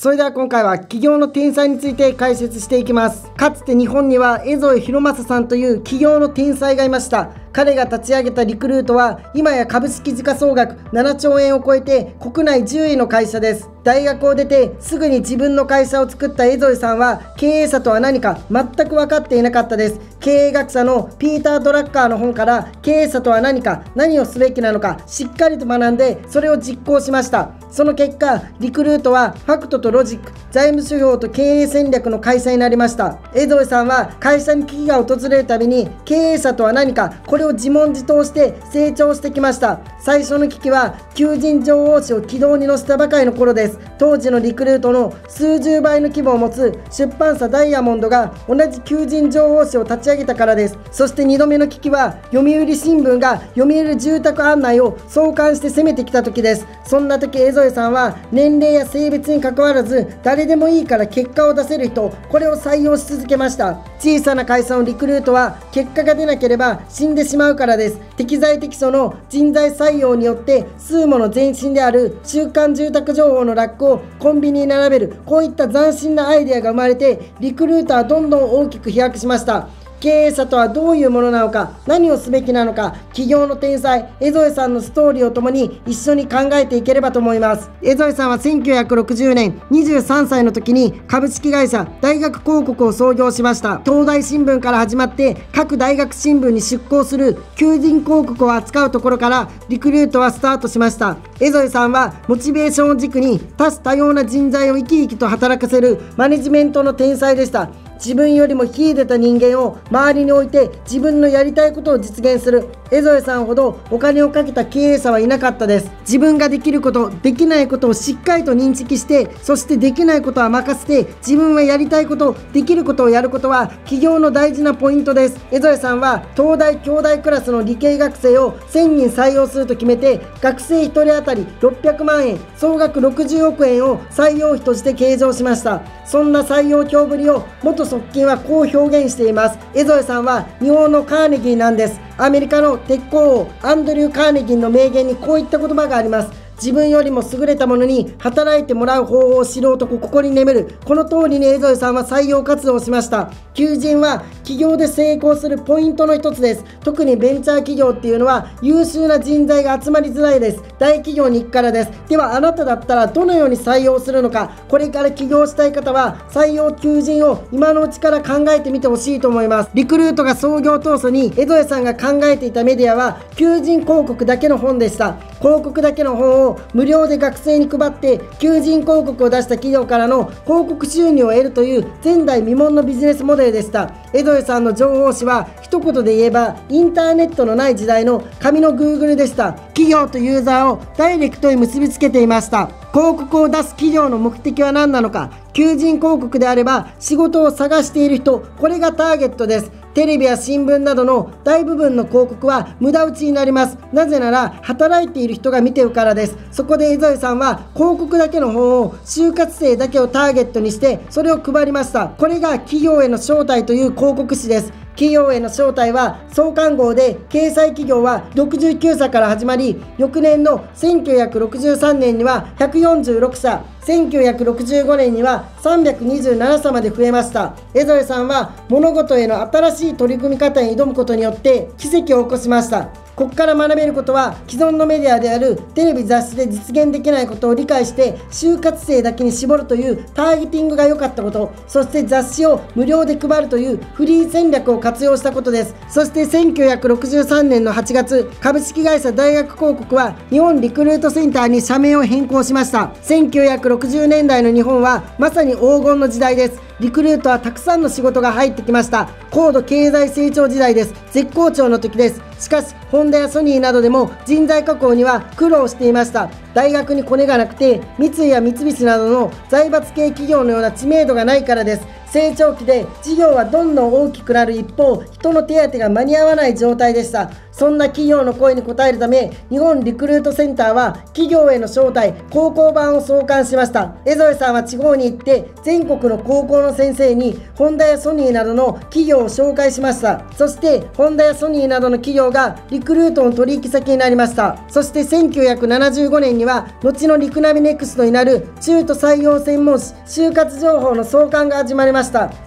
それでは今回は企業の天才について解説していきます。かつて日本には江添博正さんという企業の天才がいました。彼が立ち上げたリクルートは今や株式時価総額7兆円を超えて国内10位の会社です。大学を出てすぐに自分の会社を作った江添さんは経営者とは何か全く分かっていなかったです。経営学者のピーター・ドラッカーの本から経営者とは何か何をすべきなのかしっかりと学んでそれを実行しました。その結果リクルートはファクトとロジック財務指標と経営戦略の会社になりました。江添さんは会社に危機が訪れるたびに経営者とは何かこれを自問自答して成長してきました。最初の危機は求人情報誌を軌道に乗せたばかりの頃です。当時のリクルートの数十倍の規模を持つ出版社ダイヤモンドが同じ求人情報誌を立ち上げたからです。そして2度目の危機は読売新聞が読売住宅案内を創刊して攻めてきた時です。そんな時江添さんは年齢や性別にかかわらず誰でもいいから結果を出せる人これを採用し続けました。小さな会社のリクルートは結果が出なければ死んでしまうからです。適材適所の人材採用によって数もの前身である週刊住宅情報のラックをコンビニに並べるこういった斬新なアイデアが生まれてリクルーターどんどん大きく飛躍しました。経営者とはどういうものなのか何をすべきなのか企業の天才江添さんのストーリーをともに一緒に考えていければと思います。江添さんは1960年23歳の時に株式会社大学広告を創業しました。東大新聞から始まって各大学新聞に出向する求人広告を扱うところからリクルートはスタートしました。江添さんはモチベーションを軸に多種多様な人材を生き生きと働かせるマネジメントの天才でした。自分よりも秀でた人間を周りに置いて自分のやりたいことを実現する。江添さんほどお金をかけた経営者はいなかったです。自分ができることできないことをしっかりと認識してそしてできないことは任せて自分はやりたいことできることをやることは企業の大事なポイントです。江添さんは東大京大クラスの理系学生を1000人採用すると決めて学生1人当たり600万円総額60億円を採用費として計上しました。そんな採用強ぶりを元側近はこう表現しています。江添さんは日本のカーネギーなんです。アメリカの鉄鋼王アンドリュー・カーネギーの名言にこういった言葉があります。自分よりも優れた者に働いてもらう方法を知る男ここに眠る。この通りに江添さんは採用活動をしました。求人は企業で成功するポイントの一つです。特にベンチャー企業っていうのは優秀な人材が集まりづらいです。大企業に行くからです。ではあなただったらどのように採用するのか。これから起業したい方は採用求人を今のうちから考えてみてほしいと思います。リクルートが創業当初に江添さんが考えていたメディアは求人広告だけの本でした。広告だけの本を無料で学生に配って求人広告を出した企業からの広告収入を得るという前代未聞のビジネスモデルでした。江戸さんの情報誌は一言で言えばインターネットのない時代の紙の Google でした。企業とユーザーをダイレクトに結びつけていました。広告を出す企業の目的は何なのか。求人広告であれば仕事を探している人これがターゲットです。テレビや新聞などの大部分の広告は無駄打ちになります。なぜなら働いている人が見てるからです。そこで江添さんは広告だけの本を就活生だけをターゲットにしてそれを配りました。これが企業への招待という広告誌です。企業への招待は創刊号で掲載企業は69社から始まり翌年の1963年には146社1965年には327社まで増えました。江添さんは物事への新しい取り組み方に挑むことによって奇跡を起こしました。ここから学べることは既存のメディアであるテレビ雑誌で実現できないことを理解して就活生だけに絞るというターゲティングが良かったことそして雑誌を無料で配るというフリー戦略を活用したことです。そして1963年の8月株式会社大学広告は日本リクルートセンターに社名を変更しました。1960年代の日本はまさに黄金の時代です。リクルートはたくさんの仕事が入ってきました。高度経済成長時代です。絶好調の時です。しかしホンダやソニーなどでも人材確保には苦労していました。大学にコネがなくて三井や三菱などの財閥系企業のような知名度がないからです。成長期で事業はどんどん大きくなる一方人の手当が間に合わない状態でした。そんな企業の声に応えるため日本リクルートセンターは企業への招待高校版を創刊しました。江添さんは地方に行って全国の高校の先生にホンダやソニーなどの企業を紹介しました。そしてホンダやソニーなどの企業がリクルートの取引先になりました。そして1975年には後のリクナビネクストになる中途採用専門誌就活情報の創刊が始まりました。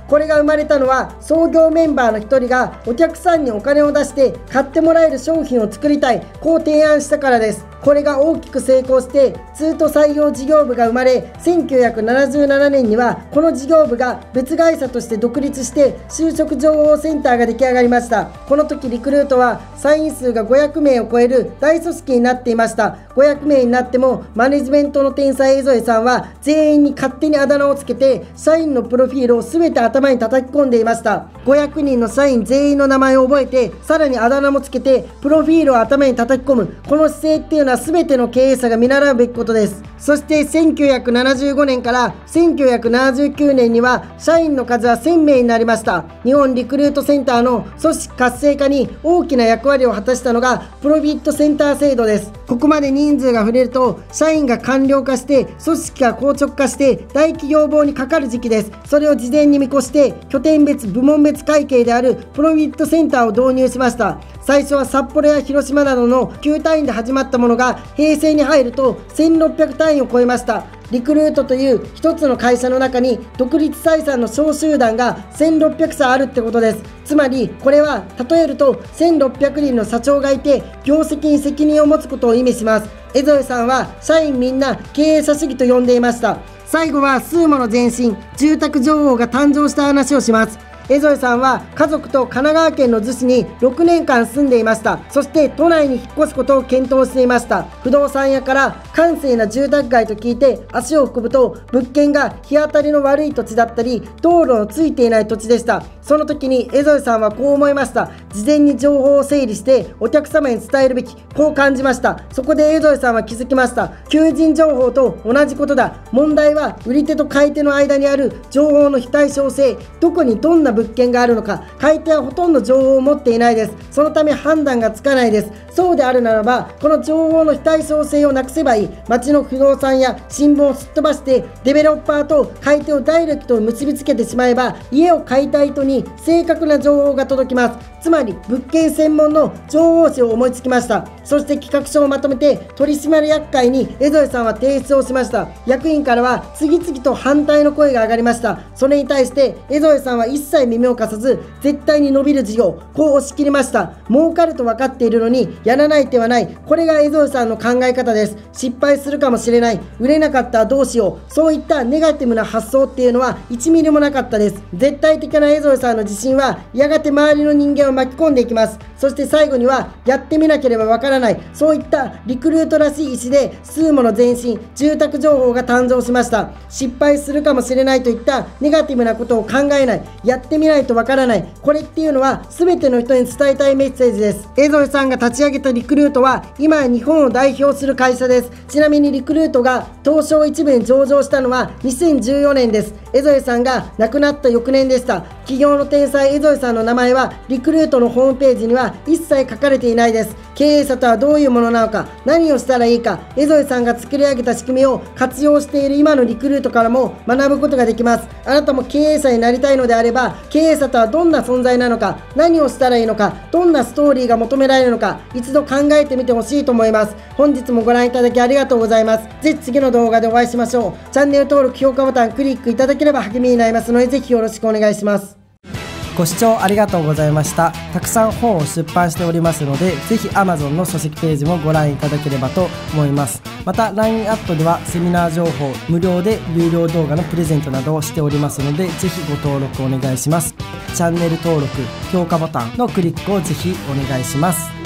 これが生まれたのは創業メンバーの1人がお客さんにお金を出して買ってもらえる商品を作りたいこう提案したからです。これが大きく成功して通途採用事業部が生まれ1977年にはこの事業部が別会社として独立して就職情報センターが出来上がりました。この時リクルートは社員数が500名を超える大組織になっていました。500名になってもマネジメントの天才江添さんは全員に勝手にあだ名をつけて社員のプロフィールを全て頭に叩き込んでいました。500人の社員全員の名前を覚えてさらにあだ名もつけてプロフィールを頭に叩き込む。この姿勢っていうのは全ての経営者が見習うべきことです。そして1975年から1979年には社員の数は1000名になりました。日本リクルートセンターの組織活性化に大きな役割を果たしたのがプロフィットセンター制度です。ここまで人数が触れると社員が官僚化して組織が硬直化して大企業法にかかる時期です。それを事前に見越して拠点別部門別会計であるプロフィットセンターを導入しました。最初は札幌や広島などの9単位で始まったものがが平成に入ると1600単位を超えました。リクルートという一つの会社の中に独立採算の小集団が1600社あるってことです。つまりこれは例えると1600人の社長がいて業績に責任を持つことを意味します。江添さんは社員みんな経営者主義と呼んでいました。最後はスーモの前身住宅情報が誕生した話をします。江添さんは家族と神奈川県の逗子に6年間住んでいました。そして都内に引っ越すことを検討していました。不動産屋から閑静な住宅街と聞いて足を運ぶと物件が日当たりの悪い土地だったり道路のついていない土地でした。その時に江添さんはこう思いました。事前に情報を整理してお客様に伝えるべきこう感じました。そこで江添さんは気づきました。求人情報と同じことだ。問題は売り手と買い手の間にある情報の非対称性。どこにどんな物件があるのか。買い手はほとんど情報を持っていないです。そのため判断がつかないです。そうであるならばこの情報の非対称性をなくせばいい。町の不動産や新聞をすっ飛ばしてデベロッパーと買い手をダイレクトに結びつけてしまえば家を買いたい人に正確な情報が届きます。つまり物件専門の情報誌を思いつきました。そして企画書をまとめて取締役会に江添さんは提出をしました。役員からは次々と反対の声が上がりました。それに対して江添さんは一切耳を貸さず絶対に伸びる事業こう押し切りました。儲かると分かっているのにやらない手はない。これが江添さんの考え方です。失敗するかもしれない。売れなかったらどうしよう。そういったネガティブな発想っていうのは1ミリもなかったです。絶対的な江添さんの自信はやがて周りの人間を巻き込んでいきます。そして最後にはやってみなければわからないそういったリクルートらしい意思でスーモの前身住宅情報が誕生しました。失敗するかもしれないといったネガティブなことを考えないやってみないとわからない。これっていうのは全ての人に伝えたいメッセージです。江添さんが立ち上げたリクルートは今日本を代表する会社です。ちなみにリクルートが東証一部に上場したのは2014年です。江添さんが亡くなった翌年でした。企業の天才江添さんの名前はリクルートートのホームページには一切書かれていないです。経営者とはどういうものなのか何をしたらいいか江添さんが作り上げた仕組みを活用している今のリクルートからも学ぶことができます。あなたも経営者になりたいのであれば経営者とはどんな存在なのか何をしたらいいのかどんなストーリーが求められるのか一度考えてみてほしいと思います。本日もご覧いただきありがとうございます。ぜひ次の動画でお会いしましょう。チャンネル登録評価ボタンクリックいただければ励みになりますのでぜひよろしくお願いします。ご視聴ありがとうございました。たくさん本を出版しておりますのでぜひ Amazon の書籍ページもご覧いただければと思います。また LINE アットではセミナー情報無料で有料動画のプレゼントなどをしておりますのでぜひご登録お願いします。チャンネル登録評価ボタンのクリックをぜひお願いします。